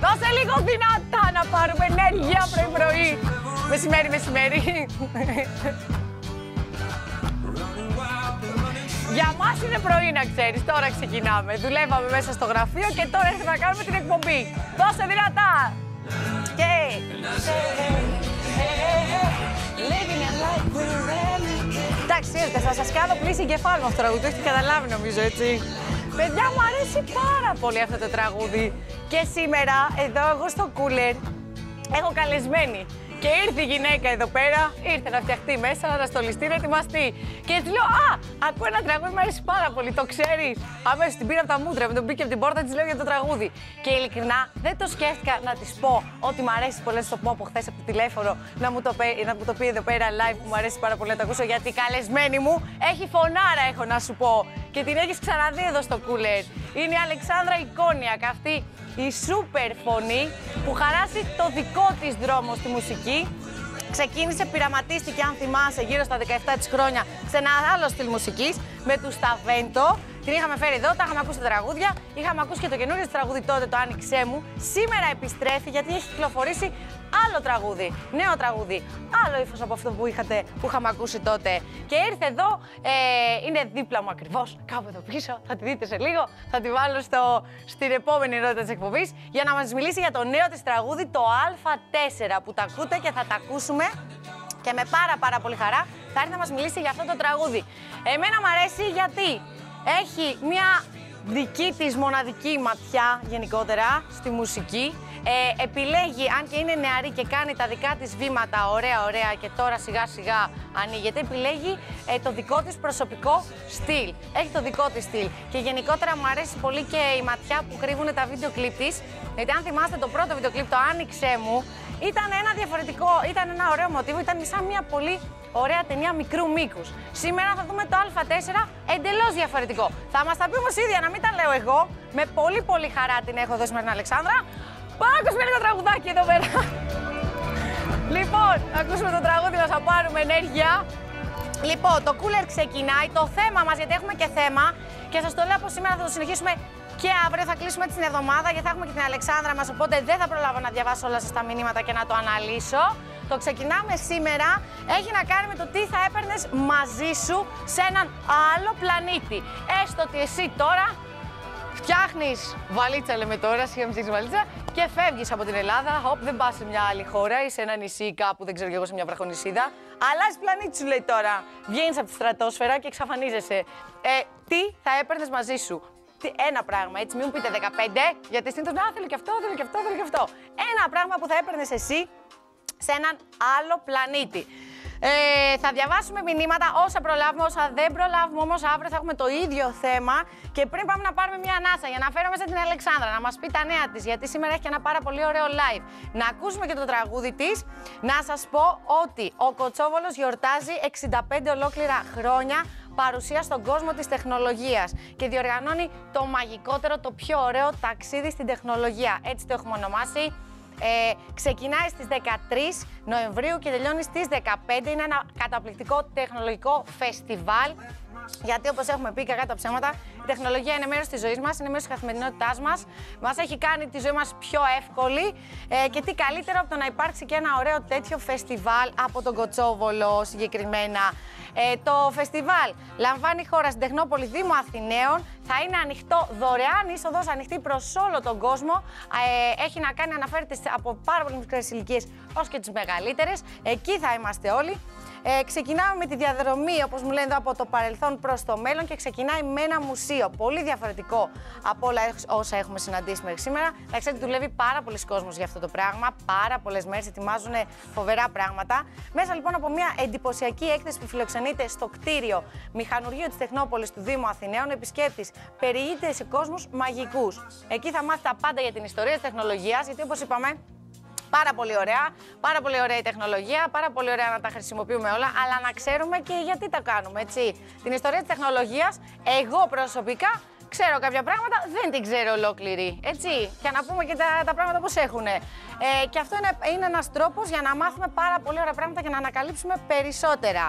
Δώσε λίγο δυνατά να πάρουμε ενέργεια πρωί-πρωί. Μεσημέρι, μεσημέρι. Μας είναι πρωί να ξέρεις, τώρα ξεκινάμε. Δουλεύαμε μέσα στο γραφείο και τώρα έρχεται να κάνουμε την εκπομπή. Δώσε δυνατά. Και... Εντάξει, ήρθες, θα σας κάνω πλήση εγκεφάλου με αυτό το τραγούδι, το έχετε καταλάβει νομίζω, έτσι. Παιδιά, μου αρέσει πάρα πολύ αυτό το τραγούδι. Και σήμερα, εδώ εγώ στο κούλερ, έχω καλεσμένη. Και ήρθε η γυναίκα εδώ πέρα, ήρθε να φτιαχτεί μέσα, να στολιστεί, να ετοιμαστεί. Και της λέω: Α, ακούω ένα τραγούδι, μου αρέσει πάρα πολύ, το ξέρεις. Αμέσω την πήρα από τα μούτρα, με τον μπήκε από την πόρτα, της λέω για το τραγούδι. Και ειλικρινά δεν το σκέφτηκα να της πω ότι μου αρέσει πολύ, να το πω από χθες από το τηλέφωνο, να μου το, πει- να μου το πει εδώ πέρα live που μου αρέσει πάρα πολύ να το ακούσω. Γιατί η καλεσμένη μου έχει φωνάρα, έχω να σου πω. Και την έχεις ξαναδεί εδώ στο κούλερ. Είναι η Αλεξάνδρα Εικόνιακ, αυτή η σούπερ φωνή που χαράσει το δικό της δρόμο στη μουσική. Ξεκίνησε, πειραματίστηκε, αν θυμάσαι, γύρω στα 17 της χρόνια σε ένα άλλο στυλ μουσικής με τους Σταβέντο. Την είχαμε φέρει εδώ, τα είχαμε ακούσει τα τραγούδια. Είχαμε ακούσει και το καινούριο της τραγούδι τότε, το Άνοιξέ μου. Σήμερα επιστρέφει γιατί έχει κυκλοφορήσει άλλο τραγούδι, νέο τραγούδι. Άλλο ύφος από αυτό που, είχατε, που είχαμε ακούσει τότε. Και ήρθε εδώ, ε, είναι δίπλα μου ακριβώς, κάπου εδώ πίσω. Θα τη δείτε σε λίγο. Θα τη βάλω στο, στην επόμενη ερώτηση της εκπομπής για να μας μιλήσει για το νέο της τραγούδι, το Α4 που τα ακούτε και θα τα ακούσουμε. Και με πάρα πάρα πολύ χαρά θα έρθει να μας μιλήσει για αυτό το τραγούδι. Εμένα μου αρέσει γιατί έχει μια δική της μοναδική ματιά γενικότερα στη μουσική. Ε, επιλέγει, αν και είναι νεαρή και κάνει τα δικά της βήματα ωραία ωραία και τώρα σιγά σιγά ανοίγεται, επιλέγει ε, το δικό της προσωπικό στυλ. Έχει το δικό της στυλ. Και γενικότερα μου αρέσει πολύ και η ματιά που κρύβουν τα βίντεο κλιπ της. Γιατί αν θυμάστε το πρώτο βίντεο κλιπ, το Άνοιξέ μου, ήταν ένα διαφορετικό, ήταν ένα ωραίο μοτίβο, ήταν σαν μια πολύ ωραία ταινία μικρού μήκους. Σήμερα θα δούμε το Α4 εντελώς διαφορετικό. Θα μας τα πει όμως ίδια, να μην τα λέω εγώ. Με πολύ πολύ χαρά την έχω εδώ σήμερα την Αλεξάνδρα. Πάμε να ακούσουμε λίγο τραγουδάκι εδώ πέρα. λοιπόν, να ακούσουμε το τραγούδι μας, να πάρουμε ενέργεια. Λοιπόν, το cooler ξεκινάει. Το θέμα μας, γιατί έχουμε και θέμα, και σας το λέω από σήμερα θα το συνεχίσουμε και αύριο θα κλείσουμε την εβδομάδα γιατί θα έχουμε και την Αλεξάνδρα μας, οπότε δεν θα προλάβω να διαβάσω όλα σας τα μηνύματα και να το αναλύσω. Το ξεκινάμε σήμερα. Έχει να κάνει με το τι θα έπαιρνες μαζί σου σε έναν άλλο πλανήτη. Έστω ότι εσύ τώρα φτιάχνεις βαλίτσα, λέμε τώρα, σιγά μην βαλίτσα, και φεύγεις από την Ελλάδα. Οπ, δεν πας σε μια άλλη χώρα ή σε ένα νησί κάπου, δεν ξέρω κι εγώ, σε μια βραχονισίδα. Αλλάζεις πλανήτη, σου λέει τώρα. Βγαίνεις από τη στρατόσφαιρα και εξαφανίζεσαι. Ε, τι θα έπαιρνες μαζί σου; Τι, ένα πράγμα, έτσι, μην μου πείτε 15, γιατί συνήθως να θέλω και αυτό, θέλω και αυτό, θέλω και αυτό. Ένα πράγμα που θα έπαιρνες εσύ σε έναν άλλο πλανήτη. Ε, θα διαβάσουμε μηνύματα όσα προλάβουμε, όσα δεν προλάβουμε. Όμως αύριο θα έχουμε το ίδιο θέμα. Και πριν πάμε να πάρουμε μια ανάσα για να φέρω μέσα την Αλεξάνδρα να μας πει τα νέα της, γιατί σήμερα έχει και ένα πάρα πολύ ωραίο live. Να ακούσουμε και το τραγούδι της. Να σας πω ότι ο Κοτσόβολος γιορτάζει 65 ολόκληρα χρόνια παρουσία στον κόσμο της τεχνολογίας και διοργανώνει το μαγικότερο, το πιο ωραίο ταξίδι στην τεχνολογία. Έτσι το έχουμε ονομάσει. Ε, ξεκινάει στις 13 Νοεμβρίου και τελειώνει στις 15. Είναι ένα καταπληκτικό τεχνολογικό φεστιβάλ. Γιατί όπως έχουμε πει κακά τα ψέματα, η τεχνολογία είναι μέρος της ζωής μας, είναι μέρος της καθημερινότητάς μας. Μας έχει κάνει τη ζωή μας πιο εύκολη. Ε, και τι καλύτερο από το να υπάρξει και ένα ωραίο τέτοιο φεστιβάλ από τον Κοτσόβολο συγκεκριμένα. Ε, το φεστιβάλ λαμβάνει χώρα στην Τεχνόπολη Δήμου Αθηναίων. Θα είναι ανοιχτό δωρεάν είσοδος, ανοιχτή προς όλο τον κόσμο. Ε, έχει να κάνει, αναφέρεται σε- από πάρα πολύ μικρές ηλικίες ως και τις μεγαλύτερες. Εκεί θα είμαστε όλοι. Ε, ξεκινάμε με τη διαδρομή, όπως μου λένε εδώ, από το παρελθόν προς το μέλλον και ξεκινάει με ένα μουσείο. Πολύ διαφορετικό από όλα όσα έχουμε συναντήσει μέχρι σήμερα. Να ξέρετε, δουλεύει πάρα πολλοί κόσμος για αυτό το πράγμα. Πάρα πολλές μέρες ετοιμάζουν φοβερά πράγματα. Μέσα λοιπόν από μια εντυπωσιακή έκθεση που φιλοξενείται στο κτίριο Μηχανουργείο της Τεχνόπολης του Δήμου Αθηναίων, ο επισκέπτης περιηγείται σε κόσμους μαγικούς. Εκεί θα μάθει τα πάντα για την ιστορία της τεχνολογίας, γιατί όπως είπαμε, Πάρα πολύ ωραία, πάρα πολύ ωραία η τεχνολογία, πάρα πολύ ωραία να τα χρησιμοποιούμε όλα, αλλά να ξέρουμε και γιατί τα κάνουμε, έτσι. Την ιστορία της τεχνολογίας, εγώ προσωπικά ξέρω κάποια πράγματα, δεν την ξέρω ολόκληρη. Έτσι. Και να πούμε και τα, τα πράγματα πώς έχουν. Ε, και αυτό είναι, είναι ένας τρόπος για να μάθουμε πάρα πολύ ωραία πράγματα και να ανακαλύψουμε περισσότερα.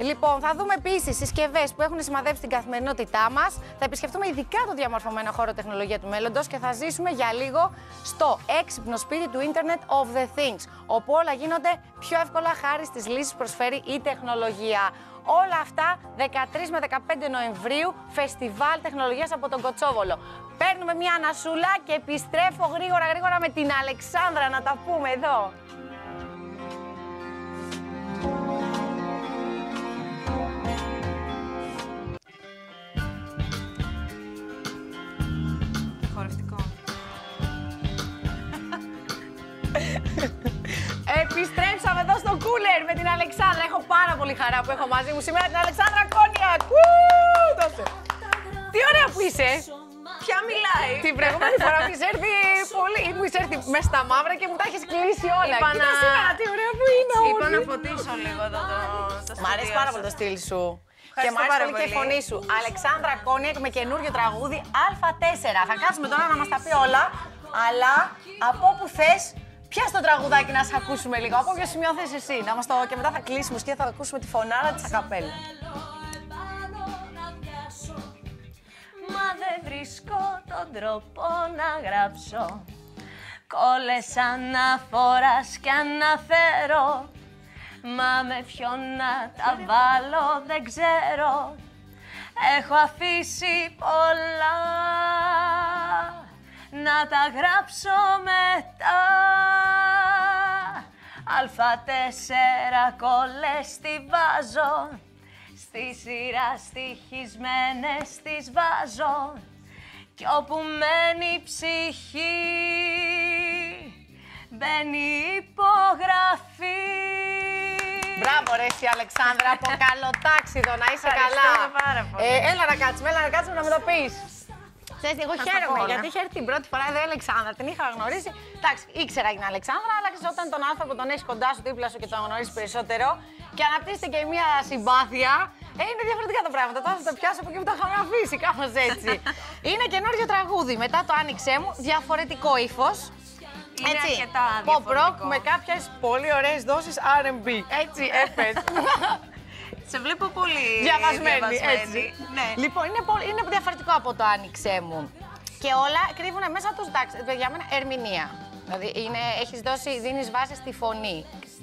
Λοιπόν, θα δούμε επίσης συσκευές που έχουν σημαδέψει την καθημερινότητά μας. Θα επισκεφτούμε ειδικά το διαμορφωμένο χώρο τεχνολογία του μέλλοντος και θα ζήσουμε για λίγο στο έξυπνο σπίτι του Internet of the Things, όπου όλα γίνονται πιο εύκολα χάρη στις λύσεις που προσφέρει η τεχνολογία. Όλα αυτά 13 με 15 Νοεμβρίου, φεστιβάλ τεχνολογίας από τον Κοτσόβολο. Παίρνουμε μια ανασούλα και επιστρέφω γρήγορα γρήγορα με την Αλεξάνδρα να τα πούμε εδώ. Επιστρέψαμε εδώ στο κούλερ με την Αλεξάνδρα. Έχω πάρα πολύ χαρά που έχω μαζί μου σήμερα την Αλεξάνδρα Κόνιακ. Ου, δώσε. Τι ωραία που είσαι. Ποια μιλάει; Την προηγούμενη φορά μου είσαι έρθει πολύ. Μου είσαι έρθει μες στα μαύρα και μου τα έχεις κλείσει όλα. Είπα Κοίτα να- σήμερα τι ωραία που είναι Είπα όλοι. να φωτίσω λίγο εδώ το, το Μ' αρέσει στούντιο πάρα πολύ σας. το στυλ σου. Και Ευχαριστώ μου αρέσει πάρα πολύ και η πολύ. φωνή σου. Αλεξάνδρα Κόνιακ με καινούριο τραγούδι Α4. Θα κάτσουμε τώρα να μας τα πει όλα. Αλλά από όπου θες, πιάσ' το τραγουδάκι να σε ακούσουμε λίγο. Από όποιο σημείο θες εσύ. Να μας το... Και μετά θα κλείσουμε και θα ακούσουμε τη φωνάρα της ακαπέλα. Μα δεν βρίσκω τον τρόπο να γράψω Κόλλες αναφοράς κι αναφέρω Μα με ποιον να τα βάλω δεν ξέρω Έχω αφήσει πολλά Να τα γράψω μετά Αλφα-τέσσερα κόλλες τη βάζω Στη σειρά στοιχισμένες τις βάζω Κι όπου μένει ψυχή Μπαίνει υπογραφή Μπράβο, ρε, εσύ, Αλεξάνδρα, από καλό τάξιδο, να είσαι καλά. Ευχαριστούμε πάρα πολύ. Ε, έλα να κάτσουμε, έλα να κάτσουμε να με το πεις. Ξέρεις, τι, εγώ Θα στα χαίρομαι πω όλα. γιατί είχε έρθει την πρώτη φορά εδώ η Αλεξάνδρα. Την είχα γνωρίσει. Εντάξει, ήξερα την Αλεξάνδρα, αλλά ξέρεις, όταν τον άνθρωπο τον έχεις κοντά σου, δίπλα σου και τον γνωρίζεις περισσότερο και αναπτύσσεται και μια συμπάθεια, ε, είναι διαφορετικά τα πράγματα. Τώρα θα το πιάσω από εκεί που τα είχαμε αφήσει, κάπως έτσι. είναι καινούριο τραγούδι. Μετά το άνοιξέ μου, διαφορετικό ύφος. Είναι αρκετά Pop rock διαφορετικό. με κάποιες πολύ ωραίες δόσεις R&B. Έτσι, έπες. Σε βλέπω πολύ Διαβασμένη, έτσι. Ναι. Λοιπόν, είναι, πολύ, είναι διαφορετικό από το άνοιξέ μου. Και όλα κρύβουν μέσα τους, εντάξει, για μένα, ερμηνεία. Δηλαδή, είναι, έχεις δώσει, δίνεις βάση στη φωνή,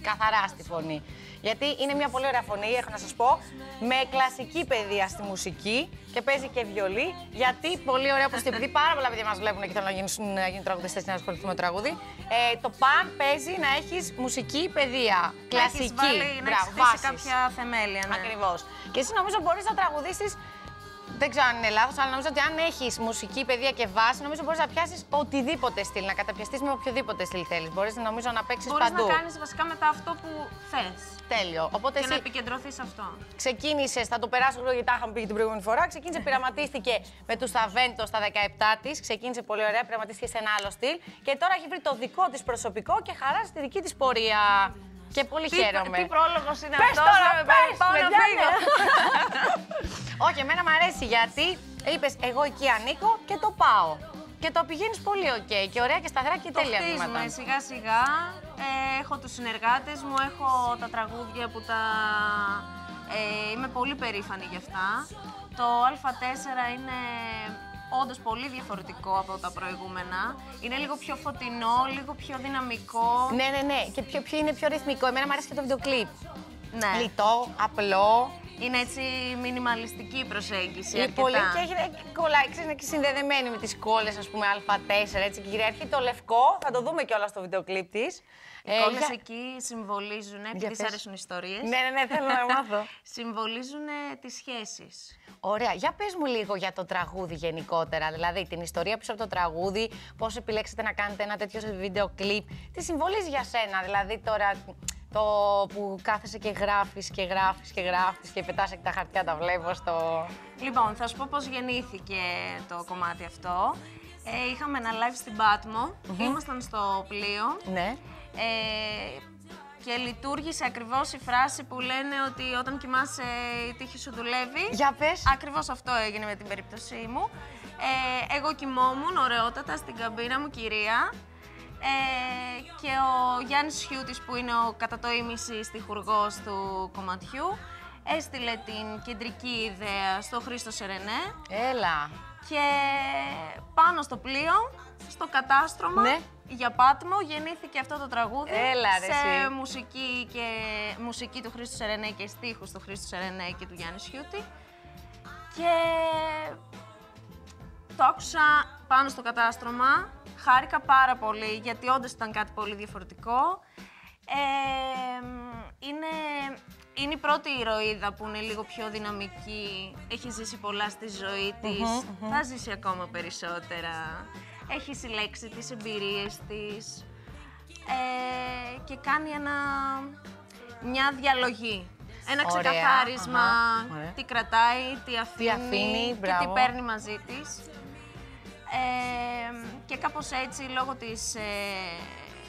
καθαρά στη φωνή. Γιατί είναι μια πολύ ωραία φωνή, έχω να σας πω, με κλασική παιδεία στη μουσική και παίζει και βιολί. Γιατί πολύ ωραία, όπως επειδή πάρα πολλά παιδιά μας βλέπουν και θέλουν να γίνουν, να γίνουν τραγουδιστές και να ασχοληθούν με το τραγούδι, ε, το παν παίζει να έχεις μουσική παιδεία. Να Κλασική. έχεις βάλει, να Μπράβο, έχεις χτίσει βάσεις. κάποια θεμέλια. Ναι. Ακριβώς. Και εσύ νομίζω μπορείς να τραγουδήσεις. Δεν ξέρω αν είναι λάθος, αλλά νομίζω ότι αν έχεις μουσική παιδεία και βάση, νομίζω μπορείς να πιάσεις οτιδήποτε στυλ, να καταπιαστείς με οποιοδήποτε στυλ θέλεις. Μπορείς νομίζω να παίξεις Μπορείς παντού. να κάνεις βασικά μετά αυτό που θες Τέλειο. Οπότε και να εσύ επικεντρωθείς σε αυτό. ξεκίνησες, θα το περάσω λίγο γιατί τα είχαμε πει και την προηγούμενη φορά. Ξεκίνησε, πειραματίστηκε με τους Ταβέντο στα 17 της. Ξεκίνησε πολύ ωραία, πειραματίστηκε σε ένα άλλο στυλ. Και τώρα έχει βρει το δικό της προσωπικό και χαράζει τη δική της πορεία. Και πολύ χαίρομαι. Τι πρόλογος είναι Πες αυτός, τώρα, με πες, πάω να παιδιά, φύγω. Όχι, εμένα μου αρέσει γιατί είπες εγώ εκεί ανήκω και το πάω. Και το πηγαίνεις πολύ οκ. Και ωραία και σταθερά και Το τέλεια χτίζουμε βήματα. σιγά σιγά. Ε, έχω τους συνεργάτες μου, έχω τα τραγούδια που τα... Ε, είμαι πολύ περήφανη γι' αυτά. Το Α4 είναι όντως πολύ διαφορετικό από τα προηγούμενα. Είναι λίγο πιο φωτεινό, λίγο πιο δυναμικό. Ναι, ναι, ναι. Και πιο, πιο είναι πιο ρυθμικό. Εμένα μου αρέσει και το βίντεο κλιπ. Ναι. Λιτό, απλό. Είναι έτσι μινιμαλιστική η προσέγγιση Είναι αρκετά. πολύ και έχει κολλάει, ξέρεις, είναι και συνδεδεμένη με τις κόλλες, ας πούμε, Α4, έτσι, και κυριαρχεί το λευκό, θα το δούμε κιόλας στο βίντεο κλιπ της. Οι Ε, κόλλες για- εκεί συμβολίζουν, επειδή πες. σ' αρέσουν οι ιστορίες, Ναι, ναι, ναι, θέλω να μάθω. συμβολίζουν τις σχέσεις. Ωραία, για πες μου λίγο για το τραγούδι γενικότερα, δηλαδή την ιστορία πίσω από το τραγούδι, πώς επιλέξετε να κάνετε ένα τέτοιο βίντεο κλιπ, τι συμβολίζει για σένα, δηλαδή τώρα το που κάθεσαι και γράφεις και γράφεις και γράφεις και πετάς και τα χαρτιά τα βλέπω στο... Λοιπόν, θα σου πω πώς γεννήθηκε το κομμάτι αυτό. Ε, είχαμε ένα live στην Πάτμο, ήμασταν στο πλοίο Ναι. ε, και λειτουργήσε ακριβώς η φράση που λένε ότι όταν κοιμάσαι η τύχη σου δουλεύει. Για πες. Ακριβώς αυτό έγινε με την περίπτωσή μου. Ε, εγώ κοιμόμουν ωραιότατα στην καμπίνα μου, κυρία. Ε, και ο Γιάννης Χιούτης που είναι ο κατά το ίμιση στιχουργός του κομματιού έστειλε την κεντρική ιδέα στο Χρήστο Σερενέ Έλα. και πάνω στο πλοίο, στο κατάστρωμα, Ναι. για Πάτμο, γεννήθηκε αυτό το τραγούδι Έλα, ρε, σε εσύ. μουσική, και, μουσική του Χρήστου Σερενέ και στίχους του Χρήστου Σερενέ και του Γιάννη Σιούτη. Και το άκουσα πάνω στο κατάστρωμα, χάρηκα πάρα πολύ γιατί όντως ήταν κάτι πολύ διαφορετικό. Ε, είναι, είναι η πρώτη ηρωίδα που είναι λίγο πιο δυναμική, έχει ζήσει πολλά στη ζωή της, θα ζήσει ακόμα περισσότερα, έχει συλλέξει τις εμπειρίες της ε, και κάνει ένα, μια διαλογή. Ένα Ωραία, ξεκαθάρισμα, αχα, ωραία. τι κρατάει, τι αφήνει, αφήνει, και τι μπράβο. παίρνει μαζί της. Ε, και κάπως έτσι, λόγω, της, ε,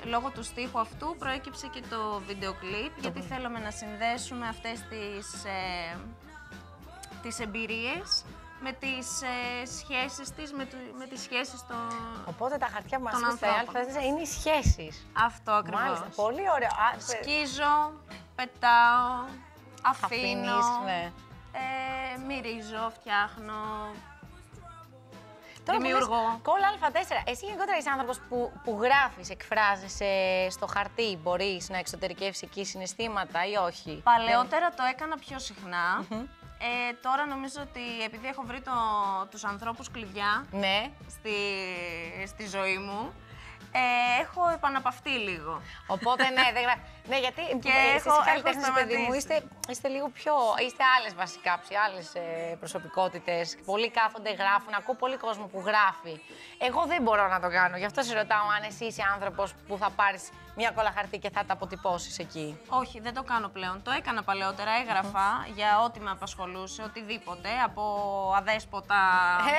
λόγω του στίχου αυτού, προέκυψε και το βίντεο κλιπ, γιατί θέλουμε να συνδέσουμε αυτές τις, ε, τις εμπειρίες με τις ε, σχέσεις της, με, του- με τις σχέσεις των... Οπότε τα χαρτιά που μας Των στείλει στα ανθρώπων. Α4 είναι οι σχέσεις. Αυτό ακριβώς. Μάλιστα, πολύ ωραίο. Α, παι- Σκίζω, πετάω, αφήνω, Αφήνεις, ναι. ε, μυρίζω, φτιάχνω, Τώρα που λες δημιουργώ. Κόλλα Α4. Εσύ γενικότερα είσαι άνθρωπος που, που γράφεις, εκφράζεσαι στο χαρτί. Μπορείς να εξωτερικεύσεις εκεί συναισθήματα ή όχι; Παλαιότερα το έκανα πιο συχνά. Ε, τώρα νομίζω ότι επειδή έχω βρει το, τους ανθρώπους κλειδιά Ναι. στη, στη ζωή μου, ε, έχω επαναπαυτεί λίγο. Οπότε ναι, δεν γράφει. Ναι, γιατί Και εσείς έχω- οι καλλιτέχνες, έχω παιδί μου, σταματήσει. είστε, είστε λίγο πιο. είστε άλλες βασικά, άλλες προσωπικότητες. Πολλοί κάθονται, γράφουν. Ακούω πολύ κόσμο που γράφει. Εγώ δεν μπορώ να το κάνω. Γι' αυτό σε ρωτάω αν εσύ είσαι άνθρωπος που θα πάρεις μια κόλλα χαρτί και θα τα αποτυπώσεις εκεί. Όχι, δεν το κάνω πλέον. Το έκανα παλαιότερα, έγραφα για ό,τι με απασχολούσε, οτιδήποτε, από αδέσποτα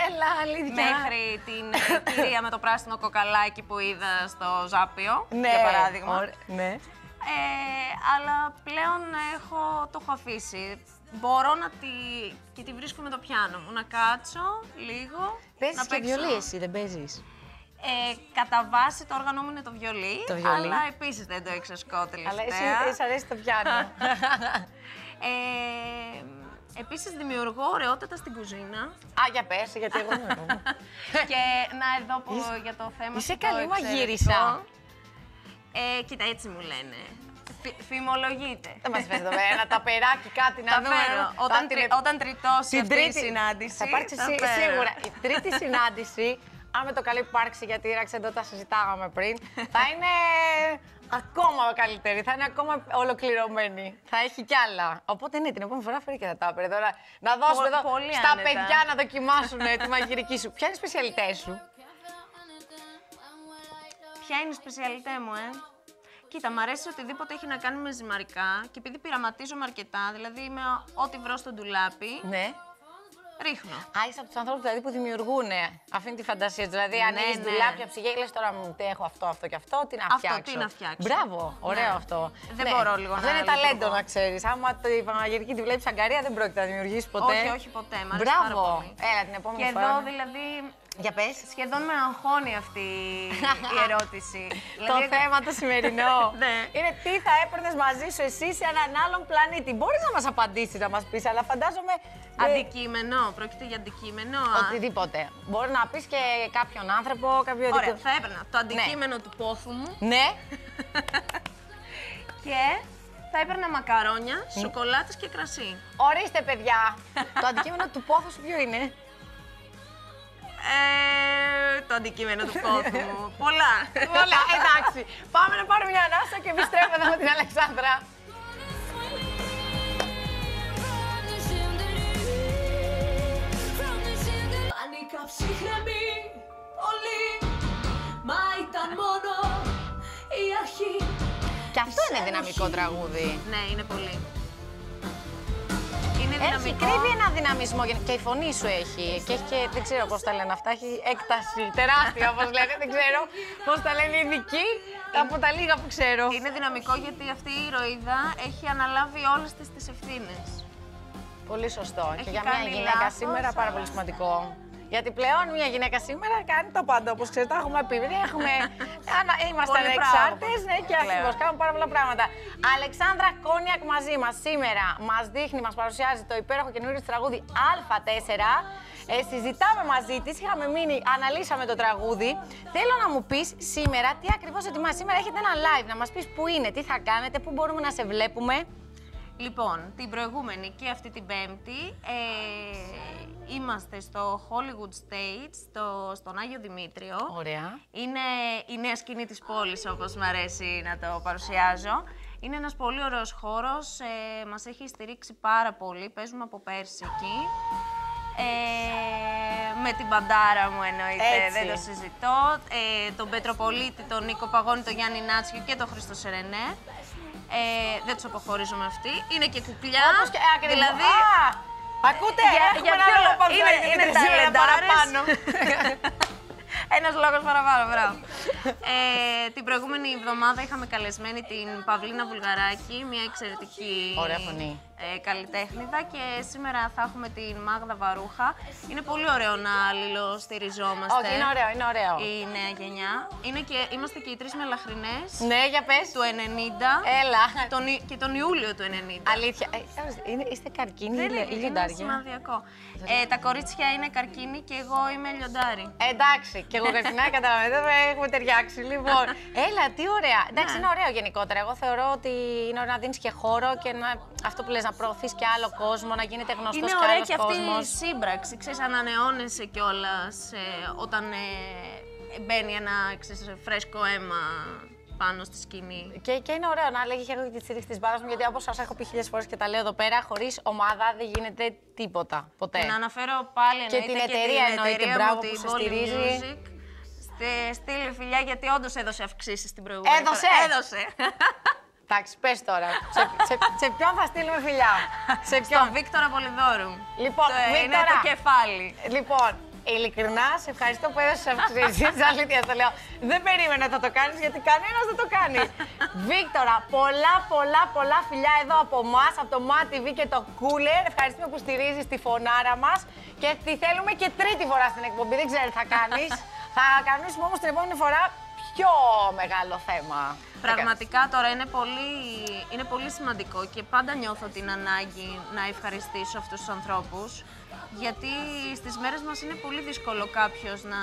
Έλα, αλήθεια. μέχρι την ε, κυρία με το πράσινο κοκαλάκι που είδα στο Ζάπιο, Ναι, για παράδειγμα. ωραία, ναι. Ε, αλλά πλέον έχω, το έχω αφήσει. Μπορώ να τη, και τη βρίσκω με το πιάνο μου, να κάτσω λίγο, Παίζεις να και παίξω. βιολί, εσύ δεν παίζεις. Ε, κατά βάση το όργανο μου είναι το βιολί, Το βιολί. αλλά επίσης δεν το εξασκώ τελευταία. Αλλά εσύ, εσύ αρέσει το πιάνο. Ε, επίσης δημιουργώ ωραιότατα στην κουζίνα. Α, για πες, γιατί εγώ δεν έχω. και να εδώ που για το θέμα είσαι σου το καλή εξαιρετικό. μαγείρισα. Ε, κοίτα, έτσι μου λένε. Φι, φημολογείται. Δεν μας πες εδώ πέρα, ένα ταπεράκι, κάτι να Θα δούμε. φέρω. Θα Όταν, την τρι, επ- όταν τριτώσει Την αυτή τρίτη η συνάντηση, Θα υπάρξει θα σί- φέρω. σίγουρα. Η τρίτη συνάντηση, αν με το καλή που υπάρξει, γιατί ράξε εδώ τα συζητάγαμε πριν, θα είναι ακόμα καλύτερη, θα είναι ακόμα ολοκληρωμένη. Θα έχει κι άλλα. Οπότε ναι, την επόμενη φορά φέρει και τα τάπερ. Τώρα να δώσουμε Πο- εδώ πολύ στα άνετα. παιδιά να δοκιμάσουν τη μαγειρική σου. Ποια είναι η σπεσιαλιτέ σου; Ποια είναι η σπεσιαλιτέ μου, ε; Κοίτα, μ' αρέσει οτιδήποτε έχει να κάνει με ζυμαρικά και επειδή πειραματίζομαι αρκετά, δηλαδή είμαι ό,τι βρω στο ντουλάπι, Ναι. Ρίχνω. Α, είσαι από τους ανθρώπους δηλαδή, που δημιουργούν αυτή τη φαντασία. τους. Δηλαδή, αν Ναι, έχεις ναι. δουλάπια ψυγεία, λες τώρα μου τι έχω αυτό, αυτό και αυτό, τι να Αυτό, φτιάξω. τι να φτιάξω. Μπράβο, ωραίο Ναι. αυτό. Δεν μπορώ λίγο Αυτό να είναι λειτουργώ. ταλέντο να ξέρεις. Άμα τη Παναγερική τη βλέπεις αγκαρία, δεν πρόκειται να δημιουργήσεις ποτέ. Όχι, όχι ποτέ. Μ' αρέσει πάρα Μπράβο. πολύ. Έλα την επόμενη Και φορά. εδώ δηλαδή Για πες. σχεδόν με αγχώνει αυτή η ερώτηση. Το Δηλαδή, θέμα το σημερινό Ναι. είναι τι θα έπαιρνες μαζί σου εσύ σε έναν άλλον πλανήτη. Μπορείς να μας απαντήσεις, να μας πεις, αλλά φαντάζομαι. ε, Αντικείμενο, πρόκειται για αντικείμενο. α. Οτιδήποτε. Μπορεί να πεις και κάποιον άνθρωπο, κάποιο Ωραία, δικό- θα έπαιρνα το αντικείμενο του πόθου μου Ναι. και θα έπαιρνα μακαρόνια, σοκολάτες και κρασί. Ορίστε, παιδιά. το αντικείμενο του πόθους σου ποιο είναι; Ε, το αντικείμενο του πόθου μου. Πολλά. Πολλά, εντάξει. Πάμε να πάρουμε μια ανάσα και επιστρέφουμε εδώ με την Αλεξάνδρα. Ανήκα ψυχρεμή πολύ Μα ήταν μόνο η αρχή Και αυτό είναι δυναμικό τραγούδι. ναι, είναι πολύ. Είναι Έχει, δυναμικό. κρύβει ένα δυναμισμό γενικά. και η φωνή σου έχει. Και έχει και, δεν ξέρω πώς τα λένε αυτά, έχει έκταση τεράστια όπως λένε, δεν ξέρω πώς τα λένε οι ειδικοί. Από τα λίγα που ξέρω. Είναι δυναμικό γιατί αυτή η ηρωίδα έχει αναλάβει όλες τις τις ευθύνες. Πολύ σωστό. Έχει και για μια κάνει γυναίκα λάθος, σήμερα πάρα πολύ αλλά- σημαντικό. Γιατί πλέον μια γυναίκα σήμερα κάνει το πάντα. Όπως ξέρετε, τα έχουμε πει. Δηλαδή έχουμε. ανα- Είμαστε Πολύ ανεξάρτητες μπράβο. ναι, και Πλέον. ακριβώς κάνουμε πάρα πολλά πράγματα. Αλεξάνδρα Κόνιακ μαζί μας σήμερα μας δείχνει, μας παρουσιάζει το υπέροχο καινούριο της τραγούδι Α4. Ε, συζητάμε μαζί της, είχαμε μείνει, αναλύσαμε το τραγούδι. Θέλω να μου πεις σήμερα τι ακριβώς ετοιμάζεις. Σήμερα έχετε ένα live, να μας πεις πού είναι, τι θα κάνετε, πού μπορούμε να σε βλέπουμε. Λοιπόν, την προηγούμενη και αυτή την πέμπτη ε, είμαστε στο Hollywood Stage, στο, στον Άγιο Δημήτριο. Ωραία. Είναι η νέα σκηνή της πόλης, όπως μου αρέσει να το παρουσιάζω. Είναι ένας πολύ ωραίος χώρος, ε, μας έχει στηρίξει πάρα πολύ, παίζουμε από πέρσι εκεί. Ε, με την μπαντάρα μου εννοείται, Έτσι. δεν το συζητώ. Ε, τον Πετροπολίτη, τον Νίκο Παγώνη, τον Γιάννη Νάτσιο και τον Χρήστο Σερενέ. Ε, δεν τους αποχωρίζω με αυτή. Είναι και κουκλιά. Όπως και ακριβώς. δηλαδή, Α, ακούτε, Για- έχουμε για ένα ποιο λόγο λόγο; που Είναι- είναι, είναι είναι ταλεντάρες. παραπάνω. Ένας λόγος παραπάνω, μπράβο. ε, την προηγούμενη εβδομάδα είχαμε καλεσμένη την Παυλίνα Βουλγαράκη, μια εξαιρετική Ωραία φωνή. Ε, καλλιτέχνηδα και σήμερα θα έχουμε την Μάγδα Βαρούχα. Είναι πολύ ωραίο να αλληλοστηριζόμαστε. Όχι, είναι ωραίο, είναι ωραίο. Η νέα γενιά. Είναι και, είμαστε και οι τρεις μελαχρινές Ναι, για πες. του 90 Έλα. τον, Ι- και τον Ιούλιο του 90. Αλήθεια. Ε, είναι, είστε καρκίνοι Δεν ή λιο- είναι, ή είναι λιοντάρια; σημαδιακό. Ε, τα κορίτσια είναι καρκίνη και εγώ είμαι λιοντάρι. Ε, εντάξει, και εγώ καρκινά καταλαβαίνετε, ε, έχουμε ταιριάξει. Λοιπόν, έλα, τι ωραία. Εντάξει, Ναι. είναι ωραίο γενικότερα. Εγώ θεωρώ ότι είναι ωραίο να δίνεις και χώρο και να, αυτό που λες, να προωθείς και άλλο κόσμο, να γίνεται γνωστός Είναι και ωραία άλλος και αυτή κόσμος. η σύμπραξη. Ξέρεις, ανανεώνεσαι κιόλας όταν ε, μπαίνει ένα ξέρεις, φρέσκο αίμα πάνω στη σκηνή. Και, και είναι ωραίο να λέγει και εγώ τη στήριξη της μπάρα μου, γιατί όπως σας έχω πει χίλιες φορές και τα λέω εδώ πέρα, χωρίς ομάδα δεν γίνεται τίποτα. Ποτέ. Και να αναφέρω πάλι Και εννοείται την εταιρεία εννοείται, εταιρεία μπράβο μου, που την σε Volley στηρίζει. Music. Στε- Στείλε φιλιά γιατί όντως έδωσε αυξήσεις την προηγούμενη. Έδωσε; φορά. Έδωσε. Εντάξει, πες τώρα. σε, σε, σε ποιον θα στείλουμε φιλιά; σε ποιον; Στον Βίκτορα Πολυδόρου. Λοιπόν, Το- είναι Βίκτορα. το κεφάλι. Λοιπόν, ειλικρινά σε ευχαριστώ που έδωσες αυξήσει. Αλήθεια το λέω. Δεν περίμενα να το κάνεις γιατί κανένας δεν το κάνει. Βίκτορα, πολλά, πολλά, πολλά φιλιά εδώ από εμά, από το MAT TV και το Cooler. Ευχαριστούμε που στηρίζεις τη φωνάρα μας και τη θέλουμε και τρίτη φορά στην εκπομπή. Δεν ξέρω τι θα κάνεις. θα κανονίσουμε όμω την επόμενη φορά πιο μεγάλο θέμα. Πραγματικά τώρα είναι πολύ, είναι πολύ σημαντικό και πάντα νιώθω την ανάγκη να ευχαριστήσω αυτούς τους ανθρώπους γιατί στις μέρες μας είναι πολύ δύσκολο κάποιος να,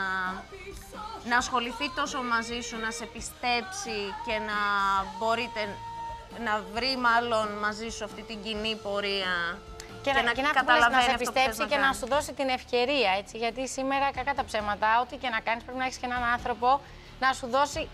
να ασχοληθεί τόσο μαζί σου, να σε πιστέψει και να μπορείτε να βρει μάλλον μαζί σου αυτή την κοινή πορεία Και, να, και να, αυτό που λες, να σε αυτό που θες πιστέψει και να κάνεις. σου δώσει την ευκαιρία, έτσι. Γιατί σήμερα, κακά τα ψέματα, ό,τι και να κάνεις πρέπει να έχεις και έναν άνθρωπο να σου δώσει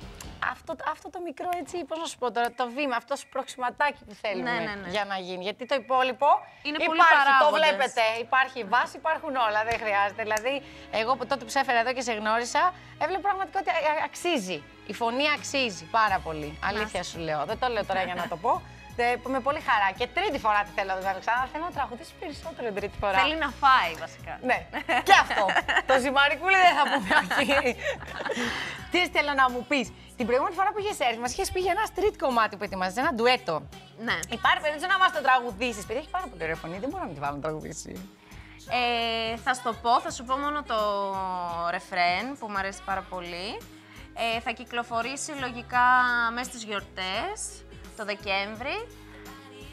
αυτό, αυτό το μικρό, έτσι, πώς να σου πω τώρα, το βήμα, αυτό το προξηματάκι που θέλουμε Ναι, ναι, ναι. για να γίνει. Γιατί το υπόλοιπο Είναι πολλοί υπάρχει, το παράγοντες. βλέπετε, υπάρχει βάση, υπάρχουν όλα, δεν χρειάζεται. Δηλαδή, εγώ που τότε που σε έφερα εδώ και σε γνώρισα, έβλεπα πραγματικά ότι α- α- αξίζει. Η φωνή αξίζει πάρα πολύ. Αλήθεια σου λέω. Δεν το λέω τώρα για να το πω. Ε, Με πολύ χαρά. Και τρίτη φορά τη θέλω, βέβαια, Αλεξάνδρα. Θέλω να τραγουδήσει περισσότερο την τρίτη φορά. Θέλει να φάει βασικά. Ναι, και αυτό. το ζυμαρικούλι δεν θα πούμε όχι. Τι θέλω να μου πεις; Την προηγούμενη φορά που είχες έρθει, μας είχες πει για ένα street κομμάτι που ετοιμάζεις, ένα ντουέτο. Ναι. Υπάρχει περίπτωση να μας το τραγουδήσεις. Παιδί, έχει πάρα πολύ ωραία φωνή. Δεν μπορούμε να τη βάλουμε να τραγουδήσει. Ε, θα σου το πω, θα σου πω μόνο το ρεφρέν που μου αρέσει πάρα πολύ. Ε, θα κυκλοφορήσει λογικά μέσα στις γιορτές, το Δεκέμβρη.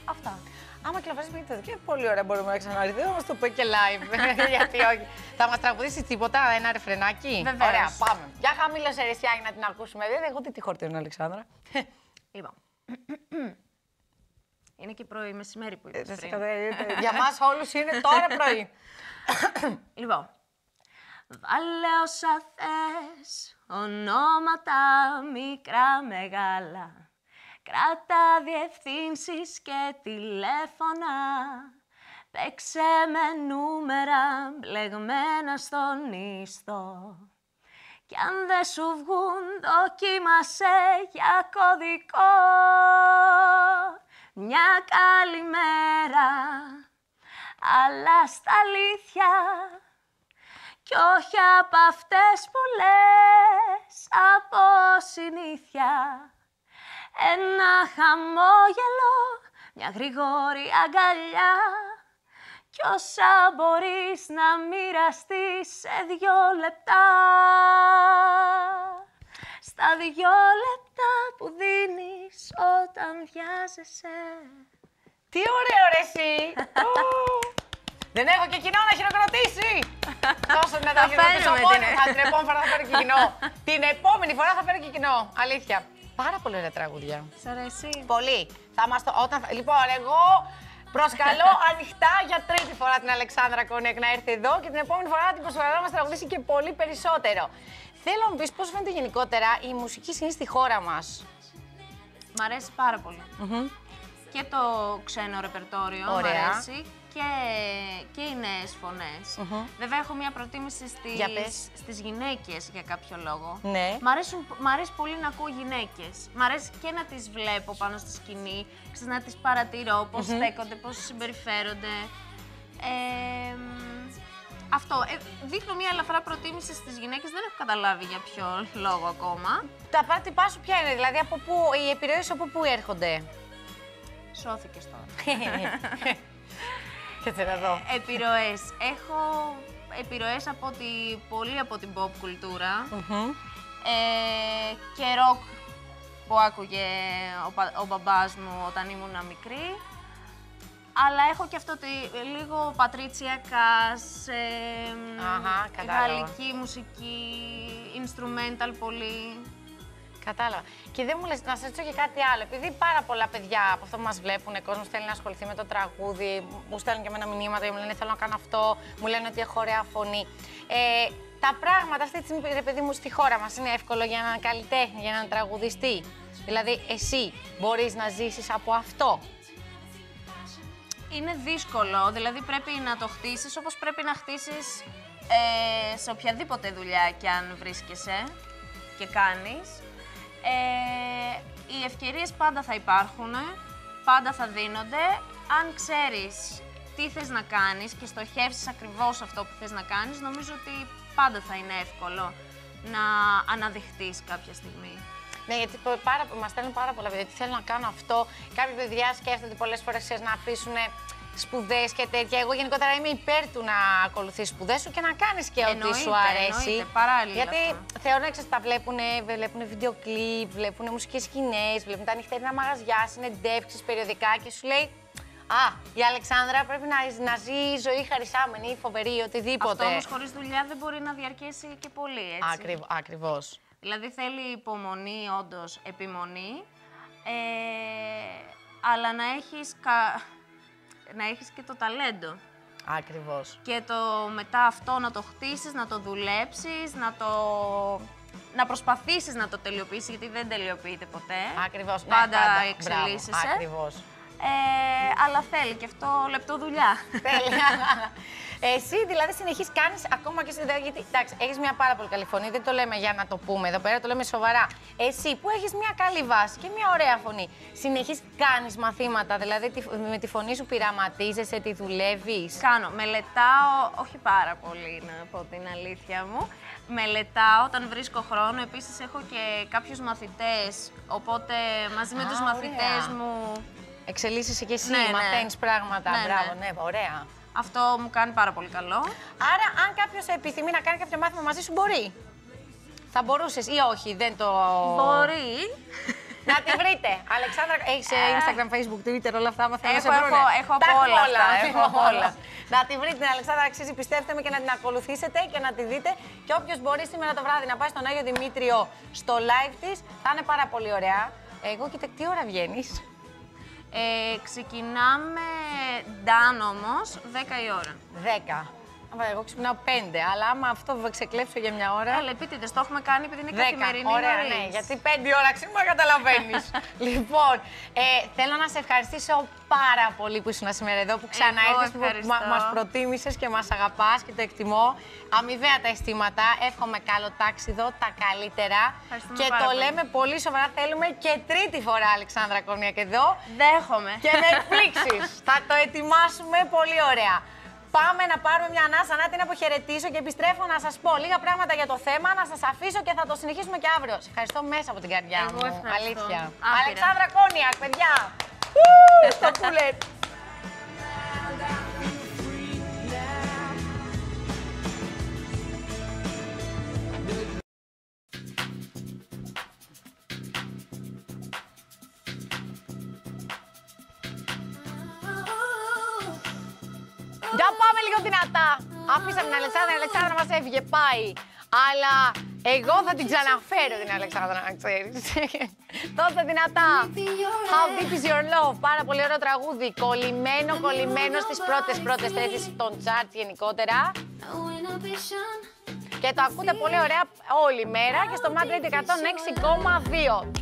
Αυτά. Άμα κυκλοφορήσει πριν το Δεκέμβρη, πολύ ωραία μπορούμε να ξαναρθεί. Θα μα το πει και live. Γιατί όχι. Θα μας τραγουδήσει τίποτα, ένα ρεφρενάκι; Βεβαίως. Ωραία, πάμε. Για χαμήλωσε ρεσιάκι να την ακούσουμε. Δεν εγώ τι χορταίνω, Αλεξάνδρα. Λοιπόν. Είναι και πρωί, μεσημέρι που Ε, είπες δεν σε πριν. καταλαβαίνω. Για μας όλους είναι τώρα πρωί. Λοιπόν. Βάλε όσα θες, ονόματα μικρά μεγάλα. Κράτα διευθύνσεις και τηλέφωνα. Παίξε με νούμερα μπλεγμένα στον ιστό. Κι αν δεν σου βγουν, δοκίμασε για κωδικό. Μια καλημέρα, αλλά στα αλήθεια. Κι όχι από αυτές που λες, από συνήθεια. Ένα χαμόγελο, μια γρήγορη αγκαλιά κι όσα μπορείς να μοιραστείς σε δυο λεπτά. Στα δυο λεπτά που δίνεις όταν βιάζεσαι. Τι ωραίο ρε εσύ! Ω. Δεν έχω και κοινό να χειροκροτήσει! Τόσο δυνατά Θα χειροκροτήσω φέρουμε μόνη την- μου. Θα- Την επόμενη φορά θα φέρω και κοινό. Την επόμενη φορά θα φέρω και κοινό. Αλήθεια. Πάρα πολύ ωραία τραγούδια. Σ' αρέσει; Πολύ. Θα μας το... Όταν... Λοιπόν, εγώ προσκαλώ ανοιχτά για τρίτη φορά την Αλεξάνδρα Κονέκ να έρθει εδώ και την επόμενη φορά την προσκαλώ να μας τραγουδήσει και πολύ περισσότερο. Θέλω να μου πεις πώς φαίνεται γενικότερα η μουσική σκηνή στη χώρα μας. Μ' αρέσει πάρα πολύ. Και το ξένο ρεπερτόριο Ωραία. μ' αρέσει και, και οι νέες φωνές. Βέβαια έχω μια προτίμηση στις, Για πες. στις γυναίκες για κάποιο λόγο. Ναι. Μ' αρέσουν, μ' αρέσει πολύ να ακούω γυναίκες. Μ' αρέσει και να τις βλέπω πάνω στη σκηνή, ξέρεις, να τις παρατηρώ πώς στέκονται, πώς συμπεριφέρονται. Ε, μ, αυτό. Ε, δείχνω μια ελαφρά προτίμηση στις γυναίκες, δεν έχω καταλάβει για ποιο λόγο ακόμα. Τα πρότυπά σου ποια είναι, δηλαδή από πού, οι επιρροές από πού έρχονται; Σώθηκες τώρα. Κάτσε να δω. Επιρροές. Έχω επιρροές από τη, πολύ από την pop κουλτούρα. Ε, και rock που άκουγε ο, πα- ο μπαμπάς μου όταν ήμουν μικρή. Αλλά έχω και αυτό τη, λίγο πατρίτσια κας, ε, Αχα, κατάλαβα. γαλλική μουσική, instrumental πολύ. Κατάλαβα. Και δεν μου λες να σας ρωτήσω και κάτι άλλο. Επειδή πάρα πολλά παιδιά από αυτό που μας βλέπουν, ο κόσμος θέλει να ασχοληθεί με το τραγούδι, μου στέλνουν και εμένα μηνύματα και μου λένε Θέλω να κάνω αυτό, μου λένε ότι έχω ωραία φωνή. Ε, τα πράγματα αυτή τη στιγμή, ρε παιδί μου, στη χώρα μας είναι εύκολο για έναν καλλιτέχνη, για έναν τραγουδιστή. Δηλαδή, εσύ μπορείς να ζήσεις από αυτό; Είναι δύσκολο, δηλαδή πρέπει να το χτίσεις όπως πρέπει να χτίσεις ε, σε οποιαδήποτε δουλειά και αν βρίσκεσαι και κάνεις. Ε, οι ευκαιρίες πάντα θα υπάρχουν, πάντα θα δίνονται. Αν ξέρεις τι θες να κάνεις και στοχεύσεις ακριβώς αυτό που θες να κάνεις, νομίζω ότι πάντα θα είναι εύκολο να αναδειχτείς κάποια στιγμή. Ναι, γιατί πο- πάρα, μας στέλνουν πάρα πολλά παιδιά. ότι θέλω να κάνω αυτό. Κάποια παιδιά σκέφτονται πολλές φορές να αφήσουν σπουδές και τέτοια. Εγώ γενικότερα είμαι υπέρ του να ακολουθείς σπουδές σου και να κάνεις και ό,τι Εννοείται, σου αρέσει. εννοείται, παράλληλα Γιατί αυτό. θεωρώ να ξέρεις, τα βλέπουν, βλέπουν βίντεο κλιπ, βλέπουν μουσικές σκηνές, βλέπουν τα νυχτερινά μαγαζιά, συνεντεύξεις περιοδικά και σου λέει. Α, η Αλεξάνδρα πρέπει να, να ζει ζωή χαρισάμενη, φοβερή, οτιδήποτε. Αυτό όμως χωρίς δουλειά δεν μπορεί να διαρκέσει και πολύ, έτσι. Ακριβ, ακριβώς. Δηλαδή θέλει υπομονή, όντως, επιμονή, ε, αλλά να έχεις, κα... να έχεις και το ταλέντο. Ακριβώς. Και το μετά αυτό να το χτίσεις, να το δουλέψεις, να το... Να προσπαθήσεις να το τελειοποιήσεις, γιατί δεν τελειοποιείται ποτέ. Ακριβώς. Ναι, Πάντα πάντα. εξελίσσεσαι. Μπράβο, ακριβώς. Ε, αλλά θέλει και αυτό λεπτό δουλειά. Τέλεια. Εσύ δηλαδή συνεχίζει, κάνεις ακόμα και στην δηλαδή, γιατί εντάξει, έχεις μια πάρα πολύ καλή φωνή. Δεν το λέμε για να το πούμε εδώ πέρα, το λέμε σοβαρά. Εσύ που έχεις μια καλή βάση και μια ωραία φωνή, συνεχίζει, κάνεις μαθήματα, δηλαδή τη- με τη φωνή σου πειραματίζεσαι, τη δουλεύεις; Κάνω. Μελετάω, όχι πάρα πολύ να πω την αλήθεια μου. Μελετάω όταν βρίσκω χρόνο. Επίσης έχω και κάποιους μαθητές, οπότε μαζί με Α, τους ωραία. μαθητές μου Εξελίσσεσαι και εσύ, Ναι, ναι. μαθαίνεις πράγματα. Ναι, Μπράβο, ναι. ναι, ωραία. αυτό μου κάνει πάρα πολύ καλό. Άρα, αν κάποιος επιθυμεί να κάνει κάποιο μάθημα μαζί σου, μπορεί. Θα μπορούσες ή όχι, δεν το. Μπορεί. Να τη βρείτε. Αλεξάνδρα, έχεις Instagram, Facebook, Twitter, όλα αυτά. άμα θέλουν να Έχω, σε έχω, βρούνε. έχω Τα απ' έχουμε όλα αυτά, έχω απ' όλα. να τη βρείτε την Αλεξάνδρα, αξίζει, πιστέψτε με και να την ακολουθήσετε και να τη δείτε. Και όποιος μπορεί σήμερα το βράδυ να πάει στον Άγιο Δημήτριο στο live της, θα είναι πάρα πολύ ωραία. Εγώ κοίτα, τι ώρα βγαίνεις; Ε, ξεκινάμε ντάν όμως, 10 η ώρα. 10. Άμα, Εγώ ξυπνάω 5, αλλά άμα αυτό ξεκλέψω για μια ώρα. Έλα, επίτηδες, το έχουμε κάνει επειδή είναι Δέκα. καθημερινή Ωραία, νωρίς. ναι, γιατί πέντε ώρα ξύπνημα καταλαβαίνεις. λοιπόν, ε, θέλω να σε ευχαριστήσω πάρα πολύ που ήσουν σήμερα εδώ, που ξανά Εγώ ήρθες, που ευχαριστώ. μα, μας προτίμησες και μας αγαπάς και το εκτιμώ. Αμοιβαία τα αισθήματα. Εύχομαι καλό τάξιδο, τα καλύτερα. Ευχαριστούμε και πάρα το πολύ. λέμε πολύ σοβαρά. Θέλουμε και τρίτη φορά, Αλεξάνδρα Κονιακ εδώ. Δέχομαι. Και με εκπλήξεις. Θα το ετοιμάσουμε πολύ ωραία. Πάμε να πάρουμε μια ανάσα, να την αποχαιρετήσω και επιστρέφω να σας πω λίγα πράγματα για το θέμα, να σας αφήσω και θα το συνεχίσουμε και αύριο. Σε ευχαριστώ μέσα από την καρδιά Εγώ μου. ευχαριστώ. Αλήθεια. Άπειρα. Αλεξάνδρα Κόνιακ, παιδιά. Ου, Στο κούλερ. Πάει. Αλλά εγώ θα την ξαναφέρω την Αλεξάνδρα, να ξέρεις. Τότε δυνατά. How deep is your love; Πάρα πολύ ωραίο τραγούδι. Κολλημένο, κολλημένο στις πρώτες πρώτες θέσεις των charts γενικότερα. Και το ακούτε πολύ ωραία όλη μέρα και στο Madrid 106,2.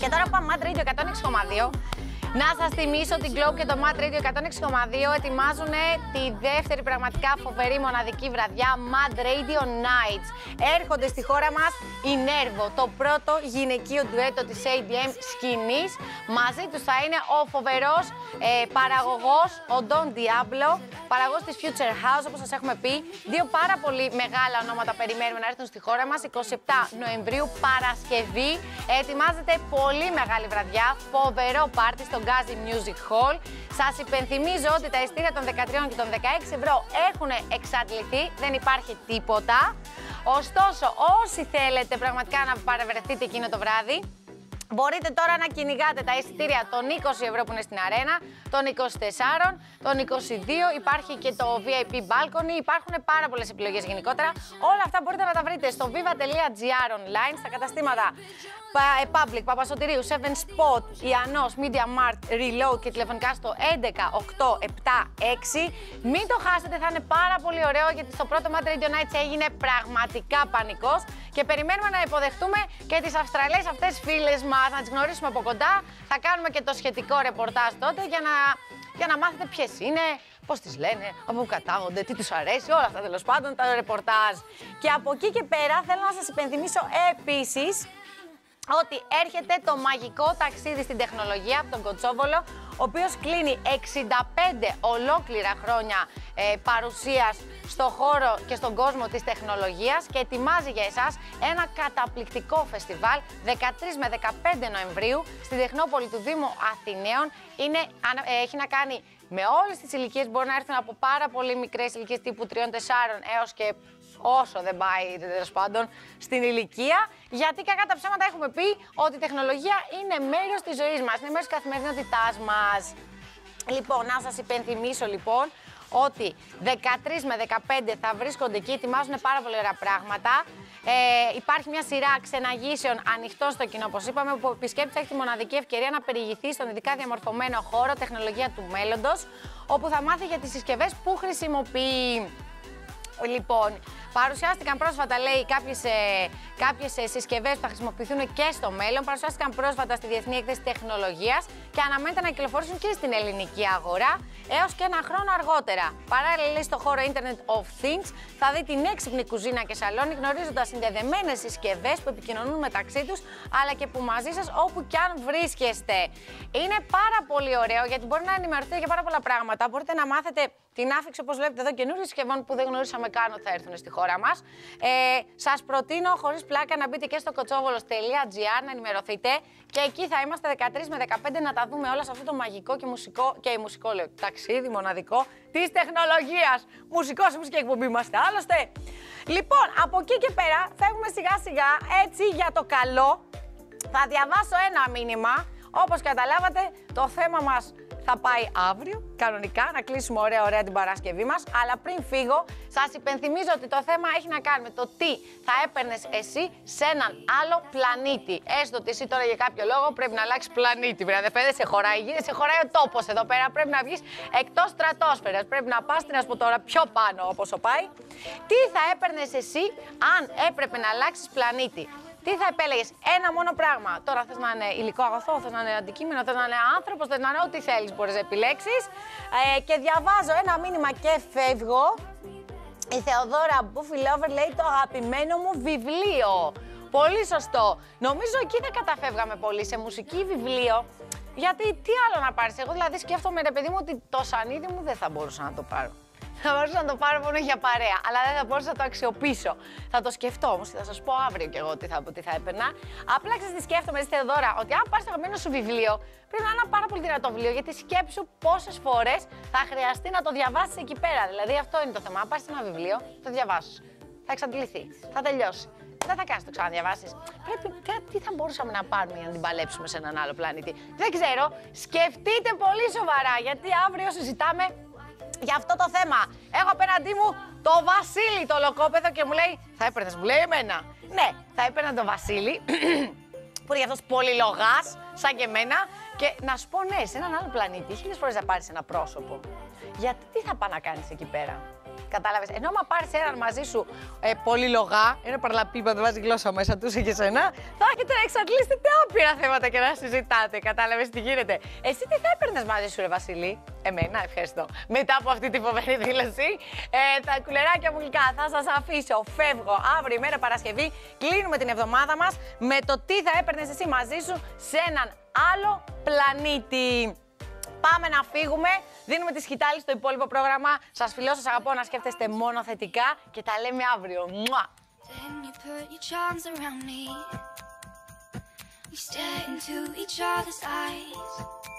Και τώρα που πάμε Mad Radio 106,2, να σας θυμίσω την Globe και το Mad Radio 106,2 ετοιμάζουν τη δεύτερη πραγματικά φοβερή μοναδική βραδιά Mad Radio Nights. Έρχονται στη χώρα μας η Nervo, το πρώτο γυναικείο ντουέτο της ADM σκηνής. Μαζί τους θα είναι ο φοβερός ε, παραγωγός, ο Don Diablo, παραγωγός της Future House, όπως σας έχουμε πει. Δύο πάρα πολύ μεγάλα ονόματα περιμένουμε να έρθουν στη χώρα μας. 27 Νοεμβρίου, Παρασκευή. Ετοιμάζεται πολύ μεγάλη βραδιά, φοβερό πάρτι στο Gazi Music Hall. Σας υπενθυμίζω ότι τα ειστήρια των 13 και των 16 ευρώ έχουν εξαντληθεί, δεν υπάρχει τίποτα. Ωστόσο, όσοι θέλετε πραγματικά να παρευρεθείτε εκείνο το βράδυ, Μπορείτε τώρα να κυνηγάτε τα εισιτήρια των 20 ευρώ που είναι στην αρένα, των 24, των 22, υπάρχει και το VIP balcony, υπάρχουν πάρα πολλές επιλογές γενικότερα. Όλα αυτά μπορείτε να τα βρείτε στο viva.gr online, στα καταστήματα Pa- ε, Public, Παπασωτηρίου, 7 Spot, Ιαννός, Media Mart, Reload και τηλεφωνικά στο 11 8 7 6. Μην το χάσετε, θα είναι πάρα πολύ ωραίο γιατί στο πρώτο Mad Radio Nights έγινε πραγματικά πανικός και περιμένουμε να υποδεχτούμε και τις Αυστραλές αυτές φίλες μας, να τις γνωρίσουμε από κοντά. Θα κάνουμε και το σχετικό ρεπορτάζ τότε για να, για να μάθετε ποιες είναι, πώς τις λένε, από πού κατάγονται, τι τους αρέσει, όλα αυτά τέλος πάντων, τα ρεπορτάζ. Και από εκεί και πέρα θέλω να σας υπενθυμίσω επίσης ότι έρχεται το μαγικό ταξίδι στην τεχνολογία από τον Κοτσόβολο, ο οποίος κλείνει 65 ολόκληρα χρόνια ε, παρουσίας στο χώρο και στον κόσμο της τεχνολογίας και ετοιμάζει για εσάς ένα καταπληκτικό φεστιβάλ 13 με 15 Νοεμβρίου στην Τεχνόπολη του Δήμου Αθηναίων. Είναι, ανα- ε, έχει να κάνει με όλες τις ηλικίες, μπορεί να έρθουν από πάρα πολύ μικρές ηλικίες τύπου 3-4 έως και όσο δεν πάει τέλος πάντων στην ηλικία. Γιατί κακά τα ψέματα έχουμε πει ότι η τεχνολογία είναι μέρος της ζωής μας, είναι μέρος της καθημερινότητάς μας. Λοιπόν, να σας υπενθυμίσω λοιπόν ότι 13 με 15 θα βρίσκονται εκεί, ετοιμάζουν πάρα πολύ ωραία πράγματα. Ε, υπάρχει μια σειρά ξεναγήσεων ανοιχτών στο κοινό, όπως είπαμε, που ο επισκέπτης θα έχει τη μοναδική ευκαιρία να περιηγηθεί στον ειδικά διαμορφωμένο χώρο τεχνολογία του μέλλοντος, όπου θα μάθει για τις συσκευές που χρησιμοποιεί. Λοιπόν, παρουσιάστηκαν πρόσφατα, λέει, κάποιες, ε, κάποιες ε, συσκευές που θα χρησιμοποιηθούν και στο μέλλον. Παρουσιάστηκαν πρόσφατα στη Διεθνή Έκθεση Τεχνολογίας και αναμένεται να κυκλοφορήσουν και στην ελληνική αγορά έως και ένα χρόνο αργότερα. Παράλληλα, λέει, στο χώρο Internet of Things θα δει την έξυπνη κουζίνα και σαλόνι γνωρίζοντας συνδεδεμένες συσκευές που επικοινωνούν μεταξύ τους αλλά και που μαζί σας όπου και αν βρίσκεστε. Είναι πάρα πολύ ωραίο γιατί μπορεί να ενημερωθείτε για πάρα πολλά πράγματα. Μπορείτε να μάθετε την άφηξη, όπως βλέπετε εδώ, καινούριων συσκευών που δεν γνωρίσαμε καν ότι θα έρθουν στη χώρα μας. Ε, Σας προτείνω χωρίς πλάκα να μπείτε και στο κοτσόβολο.gr να ενημερωθείτε και εκεί θα είμαστε 13 με 15 να τα δούμε όλα σε αυτό το μαγικό και μουσικό, και μουσικό λέω, ταξίδι μοναδικό της τεχνολογίας. Μουσικός η μουσική εκπομπή είμαστε άλλωστε. Λοιπόν, από εκεί και πέρα φεύγουμε σιγά σιγά έτσι για το καλό. Θα διαβάσω ένα μήνυμα. Όπως καταλάβατε, το θέμα μας θα πάει αύριο, κανονικά, να κλείσουμε ωραία ωραία την Παρασκευή μας. Αλλά πριν φύγω, σας υπενθυμίζω ότι το θέμα έχει να κάνει με το τι θα έπαιρνες εσύ σε έναν άλλο πλανήτη. Έστω ότι εσύ τώρα για κάποιο λόγο πρέπει να αλλάξεις πλανήτη. Βρε, αδερφέ, δεν σε χωράει η γη, δεν σε χωράει ο τόπος εδώ πέρα. Πρέπει να βγεις εκτός στρατόσφαιρας. Πρέπει να πας, τι να σου πω τώρα, πιο πάνω όπως ο πάει. Τι θα έπαιρνες εσύ αν έπρεπε να αλλάξεις πλανήτη; Τι θα επέλεγες, ένα μόνο πράγμα. Τώρα θες να είναι υλικό αγαθό, θες να είναι αντικείμενο, θες να είναι άνθρωπος, θες να είναι ό,τι θέλεις μπορείς να επιλέξεις. Ε, και διαβάζω ένα μήνυμα και φεύγω. Η Θεοδόρα Μπούφι Lover λέει το αγαπημένο μου βιβλίο. Πολύ σωστό. Νομίζω εκεί δεν καταφεύγαμε πολύ. Σε μουσική βιβλίο Γιατί τι άλλο να πάρεις. Εγώ δηλαδή σκέφτομαι, ρε παιδί μου, ότι το σανίδι μου δεν θα μπορούσα να το πάρω. Θα μπορούσα να το πάρω μόνο για παρέα, αλλά δεν θα μπορούσα να το αξιοποιήσω. Θα το σκεφτώ όμως και θα σας πω αύριο κι εγώ τι θα, τι θα έπαιρνα. Απλά ξέρετε τι σκέφτομαι, είστε δώρα, ότι αν πάρει το αγαπημένο σου βιβλίο, πρέπει να είναι ένα πάρα πολύ δυνατό βιβλίο, γιατί σκέψου πόσες φορές θα χρειαστεί να το διαβάσεις εκεί πέρα. Δηλαδή αυτό είναι το θέμα. Αν πάρει ένα βιβλίο, το διαβάσει. Θα εξαντληθεί, θα τελειώσει. Δεν θα κάνεις το ξαναδιαβάσεις. Πρέπει, τε- τι θα μπορούσαμε να πάρουμε για να την παλέψουμε σε έναν άλλο πλανήτη. Δεν ξέρω. Σκεφτείτε πολύ σοβαρά, γιατί αύριο συζητάμε για αυτό το θέμα. Έχω απέναντί μου το Βασίλη το λοκόπεδο και μου λέει, θα έπαιρνες, μου λέει εμένα. Ναι, θα έπαιρνα τον Βασίλη, που είναι για αυτός πολυλογάς, σαν και εμένα, και να σου πω ναι, σε έναν άλλο πλανήτη, χίλιες φορές να πάρεις ένα πρόσωπο. Γιατί τι θα πάει να κάνεις εκεί πέρα; Κατάλαβες. Ενώ άμα πάρεις έναν μαζί σου ε, πολυλογά, ένα παραλαπίπαδο βάζεις γλώσσα μέσα τους και σένα, θα έχετε να εξαντλήσετε άπειρα θέματα και να συζητάτε. Κατάλαβες τι γίνεται. Εσύ τι θα έπαιρνες μαζί σου, Ρε Βασίλη; Εμένα, ευχαριστώ. Μετά από αυτή τη φοβερή δήλωση, ε, τα κουλεράκια μου γλυκά θα σας αφήσω. Φεύγω αύριο ημέρα Παρασκευή. Κλείνουμε την εβδομάδα μας με το τι θα έπαιρνες εσύ μαζί σου σε έναν άλλο πλανήτη. Πάμε να φύγουμε. Δίνουμε τη σκητάλη στο υπόλοιπο πρόγραμμα. Σας φιλώ, σας αγαπώ να σκέφτεστε μόνο θετικά και τα λέμε αύριο. Μουα! Then you put your charms around me; We stare into each other's eyes.